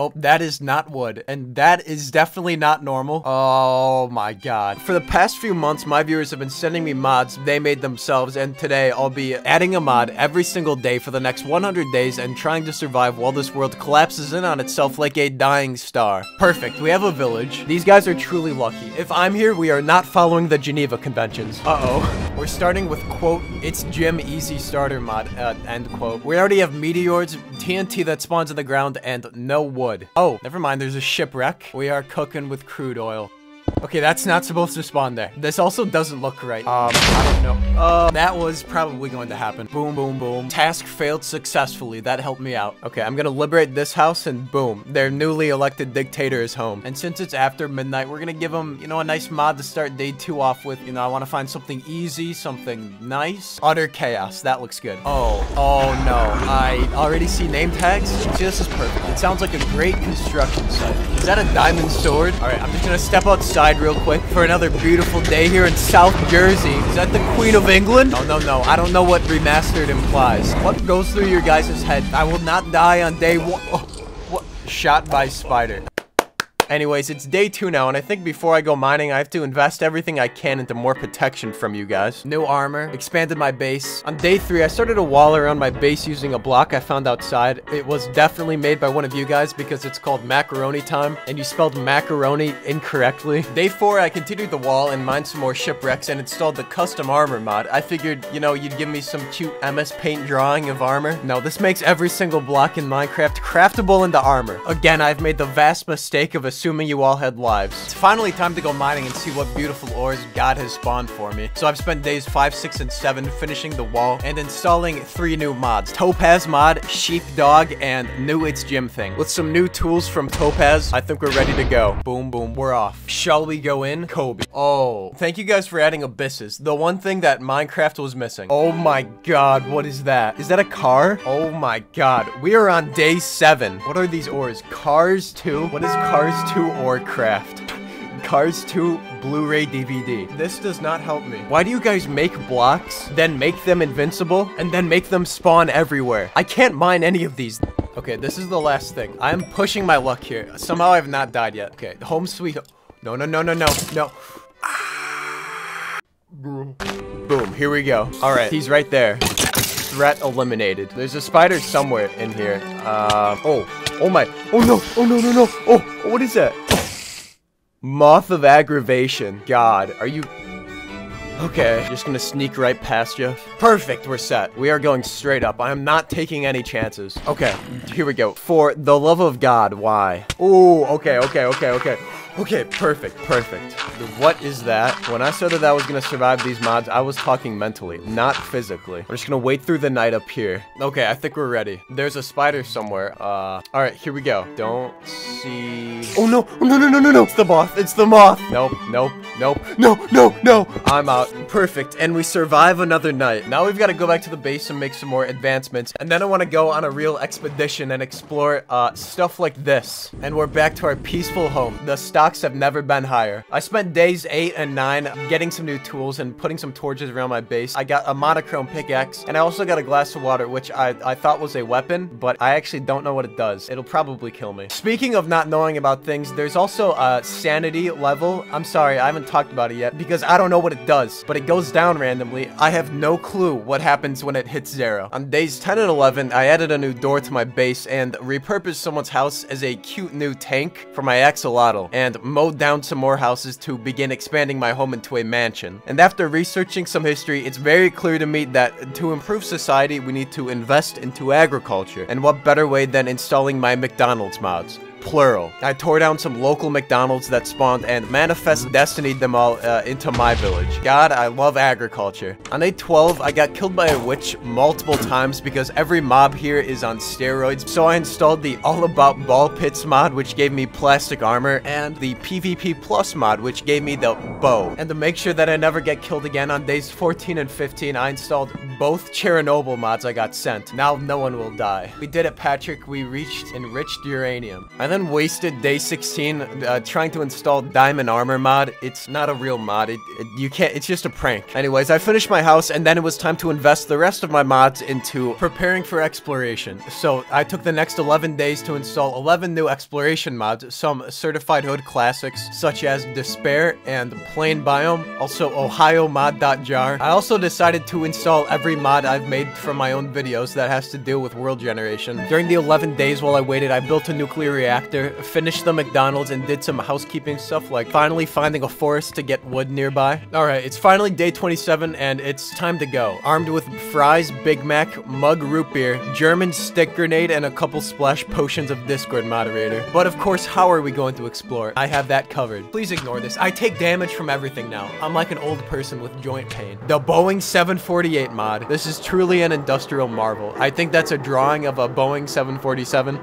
Oh, that is not wood, and that is definitely not normal. Oh my god. For the past few months, my viewers have been sending me mods they made themselves, and today I'll be adding a mod every single day for the next 100 days and trying to survive while this world collapses in on itself like a dying star. Perfect. We have a village. These guys are truly lucky. If I'm here, we are not following the Geneva Conventions. Uh-oh. We're starting with, quote, it's Jim Easy Starter mod, uh, end quote. We already have meteors, TNT that spawns in the ground, and no wood. Oh, never mind, there's a shipwreck. We are cooking with crude oil. Okay, that's not supposed to spawn there. This also doesn't look right. Um, I don't know. Uh, that was probably going to happen. Boom, boom, boom. Task failed successfully. That helped me out. Okay, I'm gonna liberate this house and boom. Their newly elected dictator is home. And since it's after midnight, we're gonna give him, you know, a nice mod to start day two off with. You know, I want to find something easy, something nice. Utter chaos. That looks good. Oh, oh no. I already see name tags. This is perfect. It sounds like a great construction site. Is that a diamond sword? All right, I'm just gonna step outside real quick for another beautiful day here in South Jersey. Is that the Queen of England? No, no, no. I don't know what remastered implies. What goes through your guys' head? I will not die on day one. Oh, what? Shot by spider. Anyways, it's day two now, and I think before I go mining, I have to invest everything I can into more protection from you guys. New armor, expanded my base. On day three, I started a wall around my base using a block I found outside. It was definitely made by one of you guys because it's called macaroni time, and you spelled macaroni incorrectly. Day four, I continued the wall and mined some more shipwrecks and installed the custom armor mod. I figured, you know, you'd give me some cute MS Paint drawing of armor. No, this makes every single block in Minecraft craftable into armor. Again, I've made the vast mistake of assuming you all had lives. It's finally time to go mining and see what beautiful ores God has spawned for me. So I've spent days 5, 6, and 7 finishing the wall and installing three new mods. Topaz mod, Sheepdog, and new It's Jim thing. With some new tools from Topaz, I think we're ready to go. Boom, boom, we're off. Shall we go in? Kobe. Oh, thank you guys for adding abysses. The one thing that Minecraft was missing. Oh my god, what is that? Is that a car? Oh my god. We are on day 7. What are these ores? Cars 2? What is Cars 2 or craft? Cars 2 Blu-ray DVD. This does not help me. Why do you guys make blocks, then make them invincible, and then make them spawn everywhere? I can't mine any of these. Okay, this is the last thing. I'm pushing my luck here. Somehow I have not died yet. Okay, home sweet. No, no, no, no, no, no. Boom, here we go. All right, he's right there. Threat eliminated. There's a spider somewhere in here. Uh, oh, oh my. Oh no, oh no, no, no. Oh, what is that? Moth of aggravation. God, are you... Okay, just gonna sneak right past you. Perfect, we're set. We are going straight up. I am not taking any chances. Okay, here we go. For the love of God, why? Ooh, okay, okay, okay, okay. Okay, perfect, perfect. What is that? When I said that I was gonna survive these mods, I was talking mentally, not physically. We're just gonna wait through the night up here. Okay, I think we're ready. There's a spider somewhere. Uh, all right, here we go. Don't see... Oh no, oh, no, no, no, no, no. It's the moth, it's the moth. Nope, nope, nope, no, no, no. I'm out. Perfect, and we survive another night. Now we've gotta go back to the base and make some more advancements. And then I wanna go on a real expedition and explore, uh, stuff like this. And we're back to our peaceful home. The stocks have never been higher. I spent days 8 and 9 getting some new tools and putting some torches around my base. I got a monochrome pickaxe, and I also got a glass of water, which I, I thought was a weapon, but I actually don't know what it does. It'll probably kill me. Speaking of not knowing about things, there's also a sanity level. I'm sorry, I haven't talked about it yet, because I don't know what it does, but it goes down randomly. I have no clue what happens when it hits zero. On days 10 and 11, I added a new door to my base and repurposed someone's house as a cute new tank for my axolotl, and mowed down some more houses to begin expanding my home into a mansion. And after researching some history, it's very clear to me that to improve society, we need to invest into agriculture. And what better way than installing my McDonald's mods? Plural. I tore down some local McDonald's that spawned and manifest destinied them all uh, into my village. God, I love agriculture. On day 12, I got killed by a witch multiple times because every mob here is on steroids. So I installed the All About Ball Pits mod, which gave me plastic armor, and the PvP Plus mod, which gave me the bow. And to make sure that I never get killed again on days 14 and 15, I installed both Chernobyl mods I got sent. Now no one will die. We did it, Patrick. We reached enriched uranium. And then wasted day 16 uh, trying to install Diamond Armor mod. It's not a real mod. It, it, you can't, it's just a prank. Anyways, I finished my house and then it was time to invest the rest of my mods into preparing for exploration. So I took the next 11 days to install 11 new exploration mods, some certified hood classics such as Despair and Plain Biome, also Ohio mod.jar. I also decided to install every mod I've made from my own videos that has to do with world generation. During the 11 days while I waited, I built a nuclear reactor, finished the McDonald's, and did some housekeeping stuff like finally finding a forest to get wood nearby. Alright, it's finally day 27 and it's time to go. Armed with fries, Big Mac, mug root beer, German stick grenade, and a couple splash potions of Discord moderator. But of course, how are we going to explore? I have that covered. Please ignore this. I take damage from everything now. I'm like an old person with joint pain. The Boeing 748 mod. This is truly an industrial marvel. I think that's a drawing of a Boeing 747.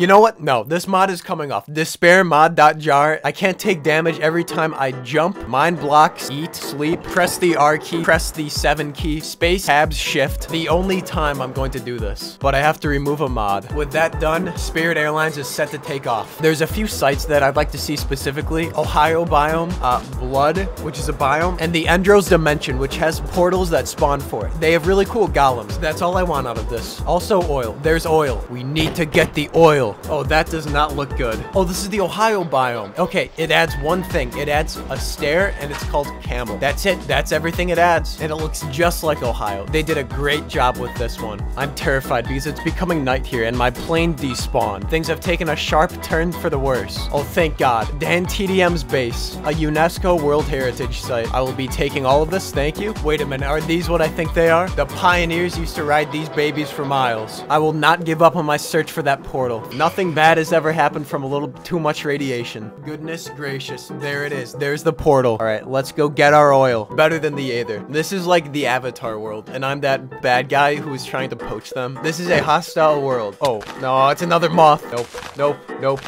You know what? No, this mod is coming off. Despair mod.jar. I can't take damage every time I jump, mind blocks, eat, sleep, press the R key, press the 7 key, space, tabs, shift. The only time I'm going to do this. But I have to remove a mod. With that done, Spirit Airlines is set to take off. There's a few sites that I'd like to see specifically. Ohio biome, uh, Blood, which is a biome, and the Endros Dimension, which has portals that spawn for it. They have really cool golems. That's all I want out of this. Also oil. There's oil. We need to get the oil. Oh, oh, that does not look good. Oh, this is the Ohio biome. Okay, it adds one thing. It adds a stair, and it's called Camel. That's it. That's everything it adds. And it looks just like Ohio. They did a great job with this one. I'm terrified because it's becoming night here, and my plane despawned. Things have taken a sharp turn for the worse. Oh, thank God. Dan TDM's base, a UNESCO World Heritage Site. I will be taking all of this, thank you. Wait a minute, are these what I think they are? The pioneers used to ride these babies for miles. I will not give up on my search for that portal. Nothing bad has ever happened from a little too much radiation. Goodness gracious. There it is. There's the portal. All right, let's go get our oil. Better than the Aether. This is like the Avatar world, and I'm that bad guy who is trying to poach them. This is a hostile world. Oh, no, it's another moth. Nope, nope, nope.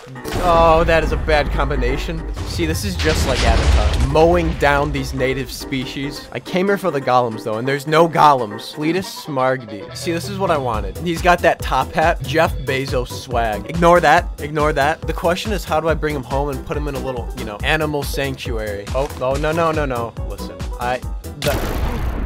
Oh, that is a bad combination. See, this is just like Avatar. Mowing down these native species. I came here for the golems, though, and there's no golems. Cletus Smargdy. See, this is what I wanted. He's got that top hat. Jeff Bezos swag. Ignore that. Ignore that. The question is, how do I bring him home and put him in a little, you know, animal sanctuary? Oh, no, no, no, no, no. Listen, I...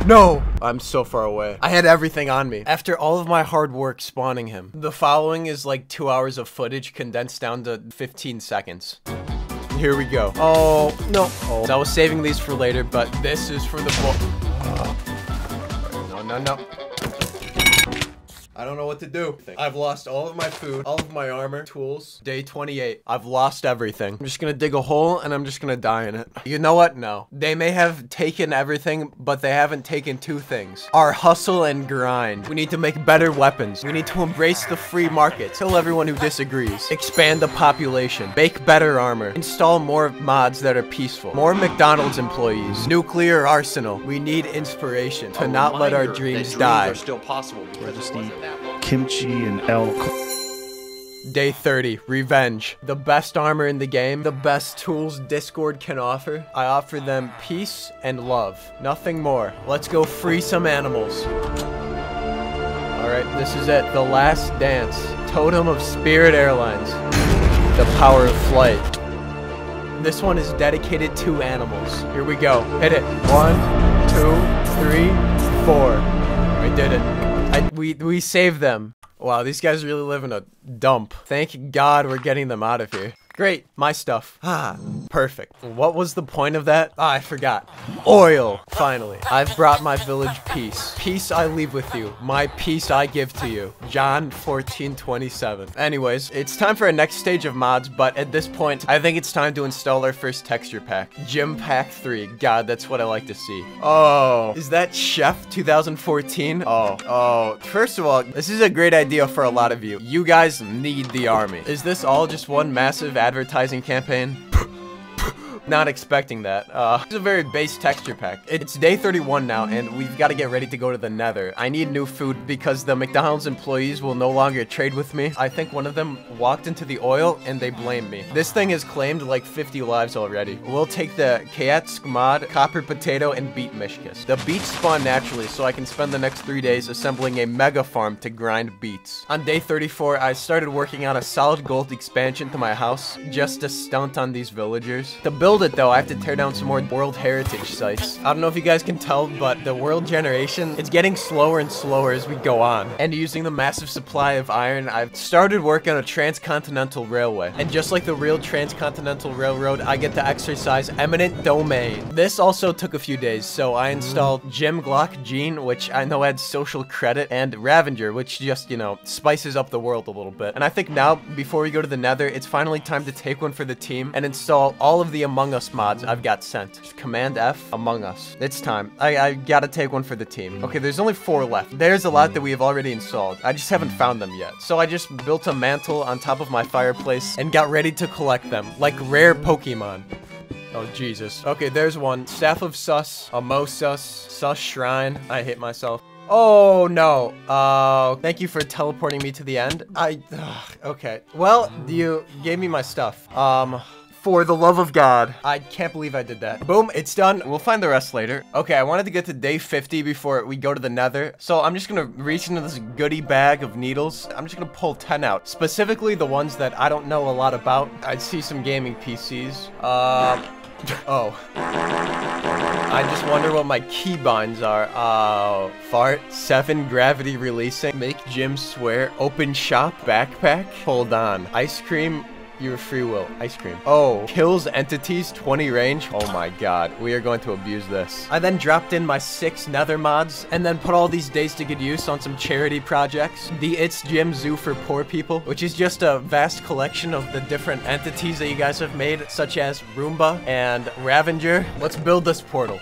No! I'm so far away. I had everything on me. After all of my hard work spawning him, the following is like two hours of footage condensed down to 15 seconds. Here we go. Oh, no. Oh. I was saving these for later, but this is for the book. Uh, no, no, no. I don't know what to do. I've lost all of my food, all of my armor, tools. Day 28. I've lost everything. I'm just gonna dig a hole and I'm just gonna die in it. You know what? No. They may have taken everything, but they haven't taken two things. Our hustle and grind. We need to make better weapons. We need to embrace the free market. Tell everyone who disagrees. Expand the population. Make better armor. Install more mods that are peaceful. More McDonald's employees. Nuclear arsenal. We need inspiration to not let our dreams die. are still possible because kimchi and elk. Day 30, Revenge. The best armor in the game, the best tools Discord can offer. I offer them peace and love. Nothing more. Let's go free some animals. Alright, this is it. The last dance. Totem of Spirit Airlines. The power of flight. This one is dedicated to animals. Here we go. Hit it. One, two, three, four. I did it. I, we, we saved them. Wow, these guys really live in a dump. Thank God we're getting them out of here. Great, my stuff. Ah, perfect. What was the point of that? Ah, I forgot. Oil, finally. I've brought my village peace. Peace I leave with you. My peace I give to you. John 1427. Anyways, it's time for a next stage of mods, but at this point, I think it's time to install our first texture pack. Jim Pack 3. God, that's what I like to see. Oh, is that Chef 2014? Oh, oh. First of all, this is a great idea for a lot of you. You guys need the army. Is this all just one massive advertising campaign? Not expecting that. Uh, it's a very base texture pack. It's day 31 now, and we've got to get ready to go to the nether. I need new food because the McDonald's employees will no longer trade with me. I think one of them walked into the oil, and they blamed me. This thing has claimed like 50 lives already. We'll take the Kayat Mod, Copper Potato, and Beet Mishkis. The beets spawn naturally, so I can spend the next three days assembling a mega farm to grind beets. On day 34, I started working on a solid gold expansion to my house, just to stunt on these villagers. To build it though, I have to tear down some more World Heritage sites. I don't know if you guys can tell, but the world generation, it's getting slower and slower as we go on. And using the massive supply of iron, I've started work on a transcontinental railway. And just like the real transcontinental railroad, I get to exercise eminent domain. This also took a few days, so I installed Jim Glock Gene, which I know adds social credit, and Ravenger, which just, you know, spices up the world a little bit. And I think now, before we go to the nether, it's finally time to take one for the team and install all of the Among Us mods I've got sent. Command F, Among Us. It's time. I, I gotta take one for the team. Okay, there's only four left. There's a lot that we have already installed. I just haven't found them yet. So I just built a mantle on top of my fireplace and got ready to collect them, like rare Pokemon. Oh, Jesus. Okay, there's one. Staff of Sus, Amosus, Sus Shrine. I hate myself. Oh, no. Uh, thank you for teleporting me to the end. I, ugh, okay. Well, you gave me my stuff. Um, for the love of God. I can't believe I did that. Boom, it's done. We'll find the rest later. Okay, I wanted to get to day 50 before we go to the nether. So I'm just gonna reach into this goodie bag of needles. I'm just gonna pull 10 out. Specifically the ones that I don't know a lot about. I'd see some gaming PCs. Uh, oh. I just wonder what my keybinds are. Uh, fart, seven gravity releasing, make Jim swear, open shop, backpack. Hold on, ice cream, your free will. Ice cream. Oh, kills entities, 20 range. Oh my god. We are going to abuse this. I then dropped in my six nether mods and then put all these days to good use on some charity projects. The It's Jim Zoo for Poor People, which is just a vast collection of the different entities that you guys have made, such as Roomba and Ravenger. Let's build this portal.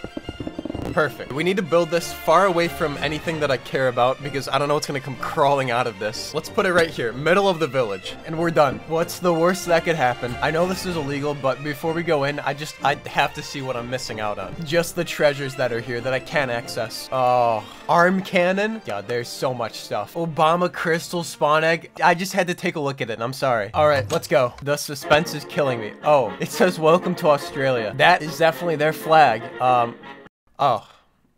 Perfect. We need to build this far away from anything that I care about because I don't know what's gonna come crawling out of this. Let's put it right here, middle of the village, and we're done. What's the worst that could happen? I know this is illegal, but before we go in, I just, I have to see what I'm missing out on. Just the treasures that are here that I can't access. Oh, arm cannon? God, there's so much stuff. Obama crystal spawn egg. I just had to take a look at it. I'm sorry. All right, let's go. The suspense is killing me. Oh, it says welcome to Australia. That is definitely their flag. Um, Oh.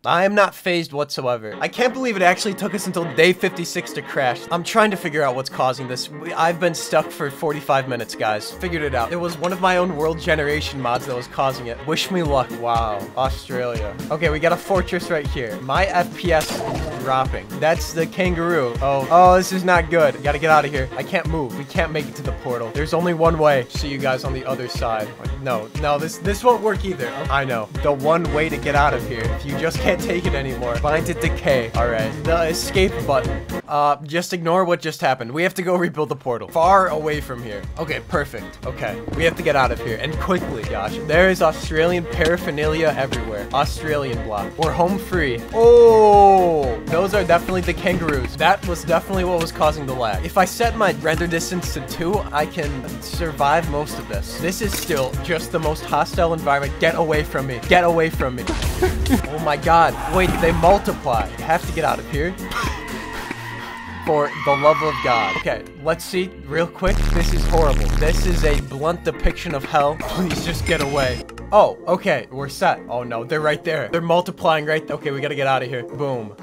I am not fazed whatsoever. I can't believe it actually took us until day 56 to crash. I'm trying to figure out what's causing this. I've been stuck for 45 minutes, guys. Figured it out. It was one of my own world generation mods that was causing it. Wish me luck. Wow. Australia. Okay, we got a fortress right here. My FPS dropping. That's the kangaroo. Oh, oh, this is not good. Gotta get out of here. I can't move. We can't make it to the portal. There's only one way. See you guys on the other side. No, no, this this won't work either. I know. The one way to get out of here. If you just can't take it anymore. find it decay. Alright. The escape button. Uh, just ignore what just happened. We have to go rebuild the portal. Far away from here. Okay, perfect. Okay. We have to get out of here. And quickly, gosh. There is Australian paraphernalia everywhere. Australian block. We're home free. Oh! Those are definitely the kangaroos. That was definitely what was causing the lag. If I set my render distance to 2, I can survive most of this. This is still just the most hostile environment. Get away from me. Get away from me. oh my god. Wait, they multiply. I have to get out of here. For the love of God. Okay, let's see real quick. This is horrible. This is a blunt depiction of hell. Please just get away. Oh, okay, we're set. Oh no, they're right there. They're multiplying right. Okay, we gotta get out of here. Boom.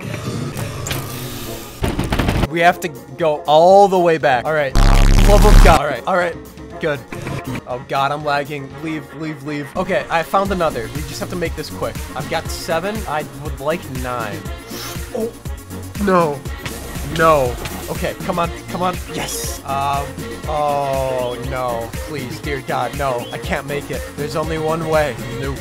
We have to go all the way back. All right, love of God. All right, all right, good. Oh god, I'm lagging. Leave, leave, leave. Okay, I found another. We just have to make this quick. I've got seven. I would like nine. Oh, no. No. Okay, come on, come on. Yes. Um, oh, no. Please, dear God, no. I can't make it. There's only one way. No.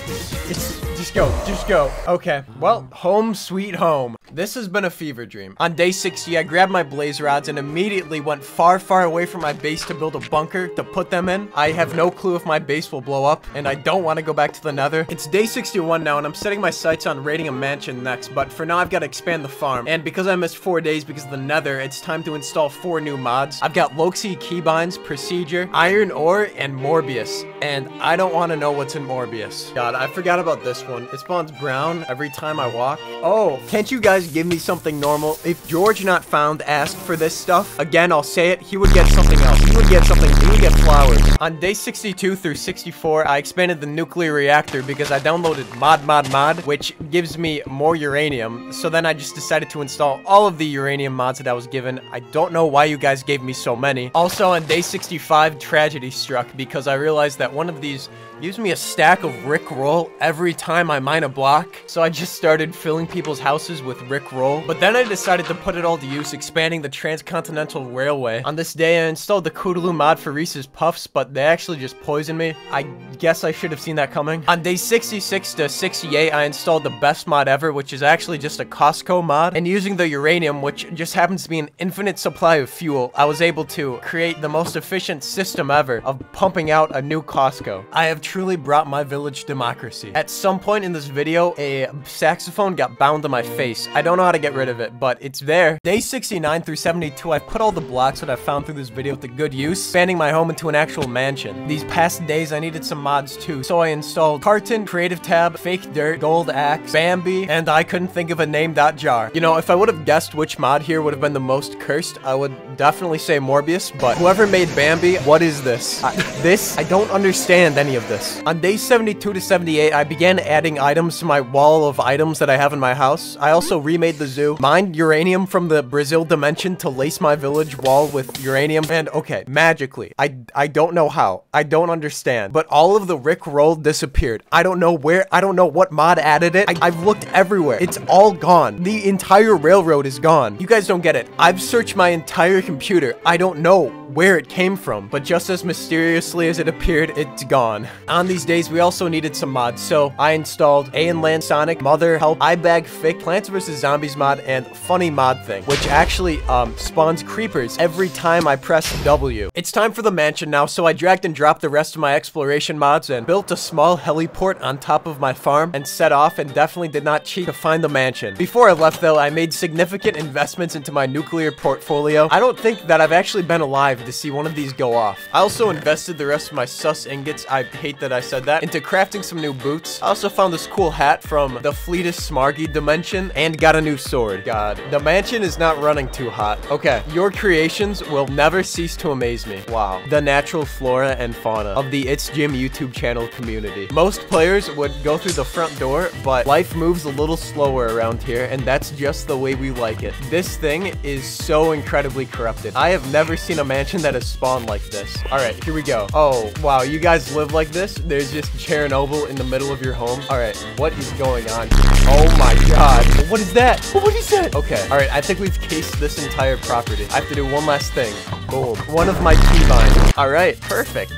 It's, just go, just go. Okay, well, home sweet home. This has been a fever dream. On day 60, I grabbed my blaze rods and immediately went far, far away from my base to build a bunker to put them in. I have no clue if my base will blow up, and I don't want to go back to the nether. It's day 61 now, and I'm setting my sights on raiding a mansion next, but for now, I've got to expand the farm. And because I missed four days because of the nether, it's time to install four new mods. I've got Loxi keybinds, Procedure, Iron Ore, and Morbius. And I don't want to know what's in Morbius. God, I forgot about this one. It spawns brown every time I walk. Oh, can't you guys give me something normal? If George Not Found asked for this stuff, again, I'll say it, he would get something else. He would get something, he would get flowers. On day 62 through 64, I expanded the nuclear reactor because I downloaded Mod Mod Mod, which gives me more uranium. So then I just decided to install all of the uranium mods that I was given. I don't know why you guys gave me so many. Also, on day 65, tragedy struck because I realized that one of these gives me a stack of Rick Roll every time I mine a block. So I just started filling people's houses with Rick Roll. But then I decided to put it all to use, expanding the Transcontinental Railway. On this day, I installed the Kudaloo mod for Reese's Puffs, but they actually just poisoned me. I guess I should have seen that coming. On day 66 to 68, I installed the best mod ever, which is actually just a Costco mod. And using the uranium, which just happens to be an infinite supply of fuel, I was able to create the most efficient system ever of pumping out a new Costco. I have truly brought my village democracy. At some point in this video, a saxophone got bound to my face. I don't know how to get rid of it, but it's there. Day 69 through 72, I've put all the blocks that I found through this video to good use, expanding my home into an actual mansion. These past days, I needed some mods too, so I installed Carton, Creative Tab, Fake Dirt, Gold Axe, Bambi, and I couldn't think of a name. Jar. You know, if I would have guessed which mod here would have been the most cursed, I would definitely say Morbius, but whoever made Bambi, what is this? I, this, I don't understand any of this this. On day 72 to 78, I began adding items to my wall of items that I have in my house. I also remade the zoo, mined uranium from the Brazil dimension to lace my village wall with uranium, and okay, magically, I, I don't know how. I don't understand, but all of the Rick roll disappeared. I don't know where, I don't know what mod added it. I, I've looked everywhere. It's all gone. The entire railroad is gone. You guys don't get it. I've searched my entire computer. I don't know where it came from, but just as mysteriously as it appeared, it's gone. On these days, we also needed some mods, so I installed A and Land Sonic, Mother, Help, I Bag Fic, Plants vs. Zombies mod, and Funny Mod Thing, which actually um, spawns creepers every time I press W. It's time for the mansion now, so I dragged and dropped the rest of my exploration mods and built a small heliport on top of my farm and set off and definitely did not cheat to find the mansion. Before I left though, I made significant investments into my nuclear portfolio. I don't think that I've actually been alive to see one of these go off. I also invested the rest of my sus ingots, I hate that I said that, into crafting some new boots. I also found this cool hat from the Fleetest Smargy dimension and got a new sword. God, the mansion is not running too hot. Okay, your creations will never cease to amaze me. Wow. The natural flora and fauna of the It's Jim YouTube channel community. Most players would go through the front door, but life moves a little slower around here, and that's just the way we like it. This thing is so incredibly corrupted. I have never seen a mansion that has spawned like this. All right, here we go. Oh, wow, you guys live like this? There's just Chernobyl in the middle of your home. All right, what is going on? Oh my god. What is that? What is that? Okay, all right, I think we've cased this entire property. I have to do one last thing. Boom. One of my keybinds. All right, perfect.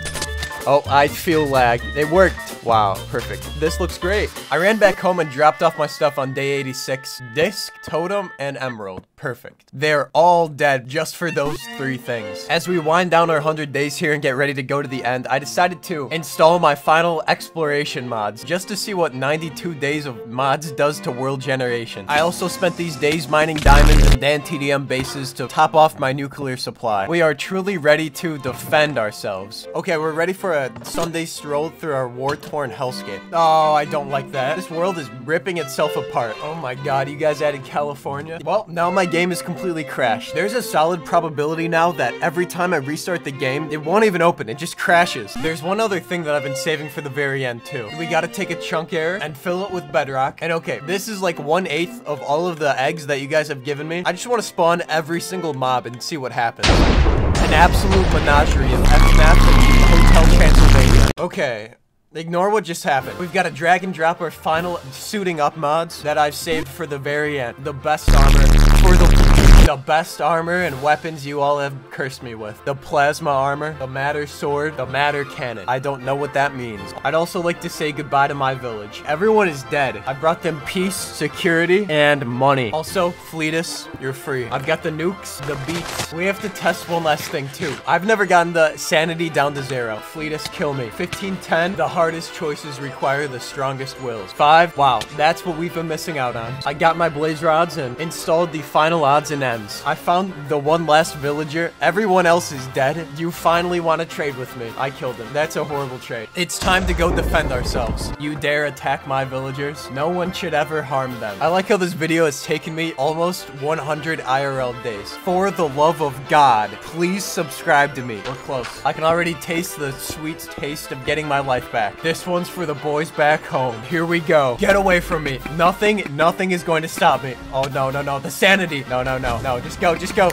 Oh, I feel lag. It worked. Wow, perfect. This looks great. I ran back home and dropped off my stuff on day 86. Disc, Totem, and Emerald. Perfect. They're all dead just for those three things. As we wind down our 100 days here and get ready to go to the end, I decided to install my final exploration mods just to see what 92 days of mods does to world generation. I also spent these days mining diamonds and Dan TDM bases to top off my nuclear supply. We are truly ready to defend ourselves. Okay, we're ready for a Sunday stroll through our war-torn hellscape. Oh, I don't like that. This world is ripping itself apart. Oh my god, you guys added California? Well, now my game is completely crashed. There's a solid probability now that every time I restart the game, it won't even open. It just crashes. There's one other thing that I've been saving for the very end too. We gotta take a chunk error and fill it with bedrock. And okay, this is like one eighth of all of the eggs that you guys have given me. I just want to spawn every single mob and see what happens. An absolute menagerie of FNAF and Hotel Transylvania. Okay, Ignore what just happened. We've got to drag and drop our final suiting up mods that I've saved for the very end. The best armor for the The best armor and weapons you all have cursed me with. The plasma armor, the matter sword, the matter cannon. I don't know what that means. I'd also like to say goodbye to my village. Everyone is dead. I brought them peace, security, and money. Also, Fleetus, you're free. I've got the nukes, the beets. We have to test one last thing too. I've never gotten the sanity down to zero. Fleetus, kill me. 1510, the hardest choices require the strongest wills. Five, wow, that's what we've been missing out on. I got my blaze rods and installed the final odds and ends. I found the one last villager. Everyone else is dead. You finally want to trade with me. I killed him. That's a horrible trade. It's time to go defend ourselves. You dare attack my villagers? No one should ever harm them. I like how this video has taken me almost 100 IRL days. For the love of God, please subscribe to me. We're close. I can already taste the sweet taste of getting my life back. This one's for the boys back home. Here we go. Get away from me. Nothing, nothing is going to stop me. Oh, no, no, no. The sanity. No, no, no, no. Just go, just go.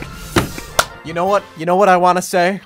You know what? You know what I want to say?